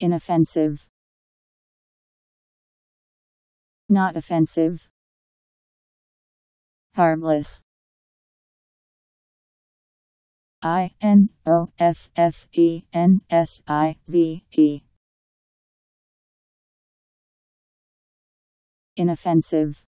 Inoffensive. Not offensive. Harmless. I N O F F E N S I V E. Inoffensive.